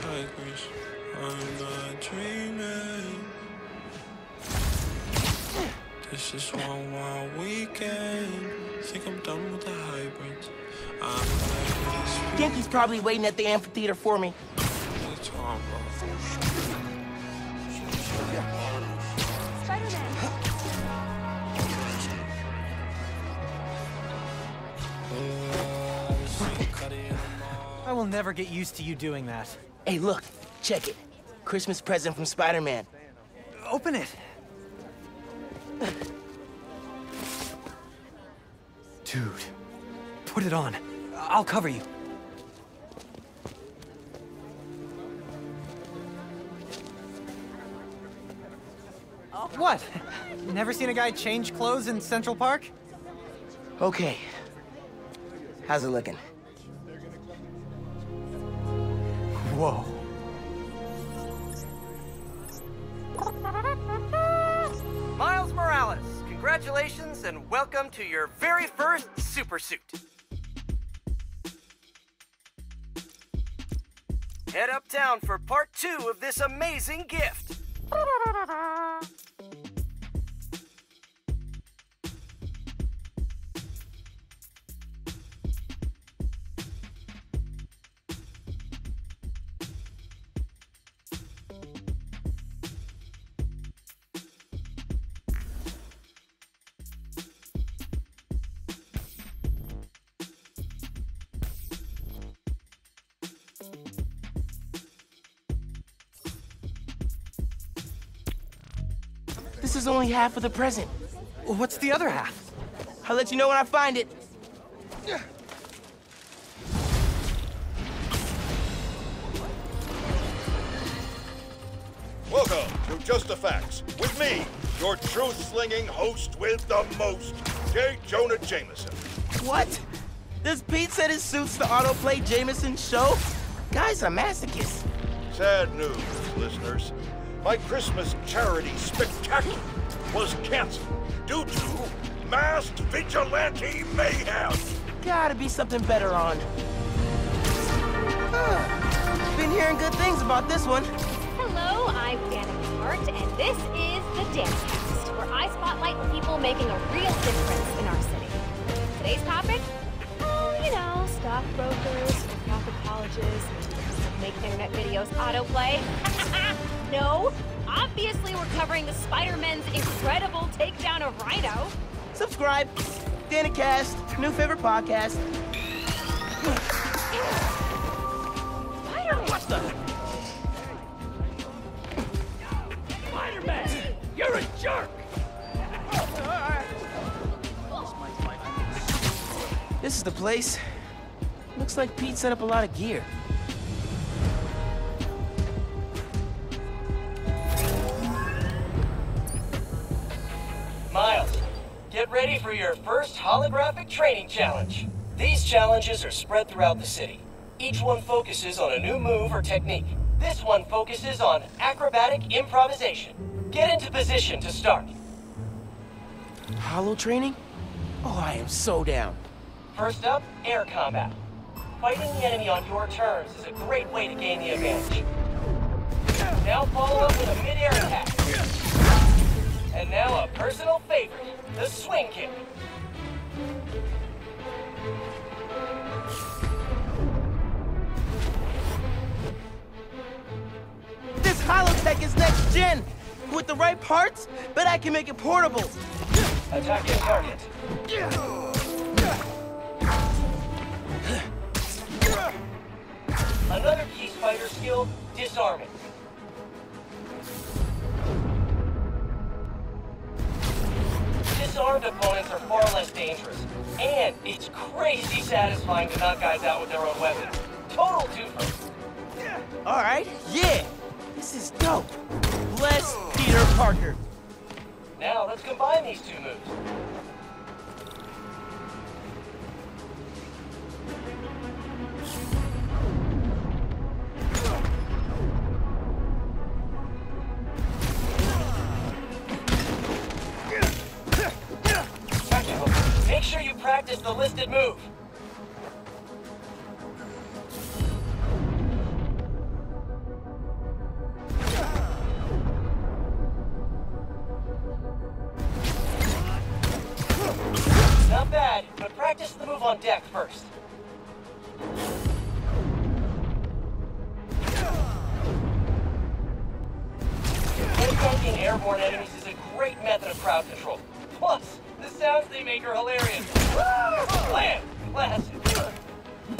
tigers. I'm not dreaming. This is one wild weekend. Think I'm done with the hybrids. I'm Ganke's probably waiting at the amphitheater for me. I will never get used to you doing that. Hey, look. Check it. Christmas present from Spider-Man. Open it. Dude, put it on. I'll cover you. What? Never seen a guy change clothes in Central Park? Okay. How's it looking? Whoa. Miles Morales, congratulations and welcome to your very first super suit. Head uptown for part two of this amazing gift. This is only half of the present. What's the other half? I'll let you know when I find it. Welcome to Just the Facts with me, your truth-slinging host with the most, J. Jonah Jameson. What? Does Pete set his suits to autoplay Jameson's show? Guy's a masochist. Sad news, listeners. My Christmas charity spectacular was canceled due to masked vigilante mayhem. Gotta be something better on. Huh. Been hearing good things about this one. Hello, I'm Danika Hart, and this is the Danikast, where I spotlight people making a real difference in our city. Today's topic? Oh, you know, stockbrokers, for-profit colleges, make internet videos autoplay. no, obviously we're covering the Spider-Man's incredible takedown of Rhino. Subscribe. Danikast, new favorite podcast. Spider-Man! What the? Spider-Man! You're a jerk! This is the place. Looks like Pete set up a lot of gear. Get ready for your first holographic training challenge. These challenges are spread throughout the city. Each one focuses on a new move or technique. This one focuses on acrobatic improvisation. Get into position to start. Holo training? Oh, I am so down. First up, air combat. Fighting the enemy on your terms is a great way to gain the advantage. Now follow up with a mid-air attack. And now a personal favorite, the swing kick. This Holotech is next gen. With the right parts, but I can make it portable. Attack your target. Another key spider skill, disarming. Disarmed opponents are far less dangerous. And it's crazy satisfying to knock guys out with their own weapons. Total twofer. All right, yeah. This is dope. Bless Peter Parker. Now let's combine these two moves. Contested move. Not bad, but practice the move on deck first. Airborne enemies is a great method of crowd control. Plus, the sounds they make are hilarious. Classic.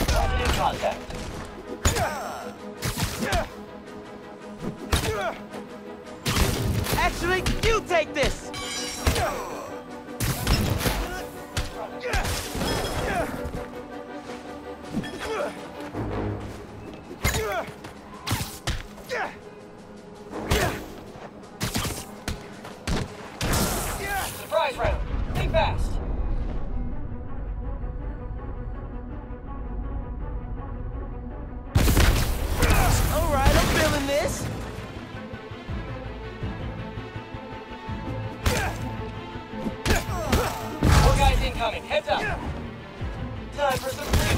Positive contact. Actually, you take this!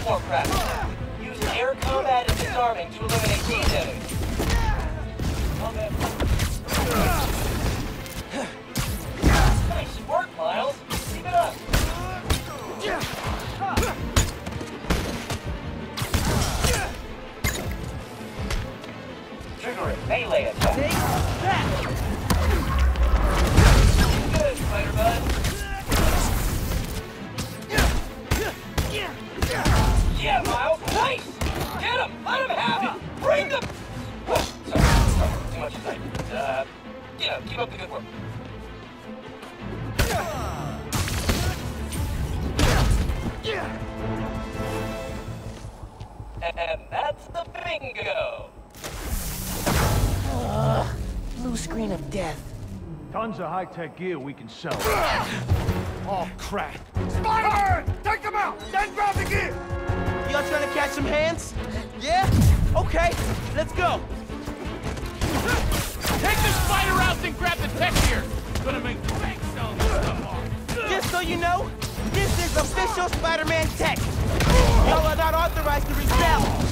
Practice. Use air combat and disarming to eliminate these enemies. Nice work, Miles. Keep it up. Triggering melee attack. Take that! Good, Spider-Bud. Yeah, Miles, nice! Get him! Let him have it! Bring them! Oh, sorry, sorry, too much excitement. Uh, you know, keep up the good work. Yeah. Yeah. And that's the bingo! Blue screen of death. Tons of high-tech gear we can sell. Oh, crap. Spider-Man! Take them out! Then grab the gear! Y'all trying to catch some hands? Yeah? Okay, let's go. Take the spider out and grab the tech here. Gonna make bank selling this stuff off. Just so you know, this is official Spider-Man tech. Y'all are not authorized to resell.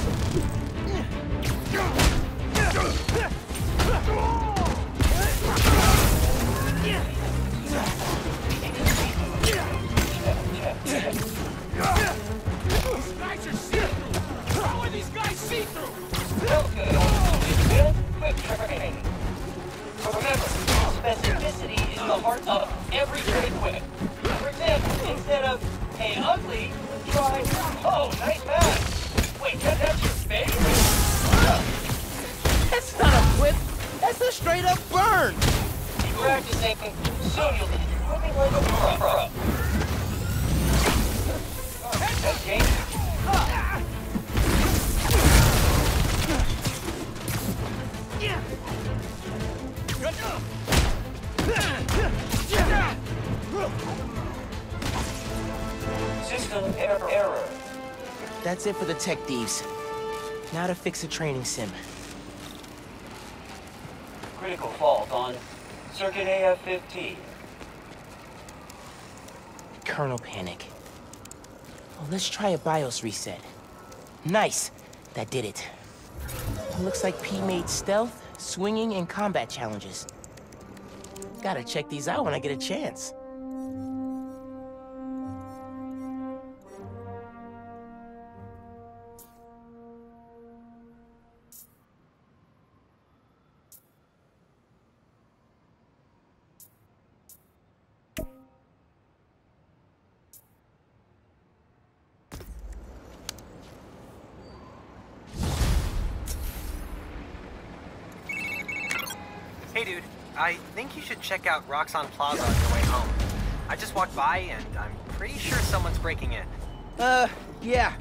That's straight up burn. Keep practicing, soon you'll be whipping like a pro. Okay. System error. error. That's it for the tech thieves. Now to fix a training sim. Critical fault on circuit AF-15. Kernel panic. Oh, let's try a BIOS reset. Nice. That did it. Looks like P made stealth, swinging, and combat challenges. Gotta check these out when I get a chance. Hey, dude. I think you should check out Roxxon Plaza on your way home. I just walked by, and I'm pretty sure someone's breaking in. Uh, yeah.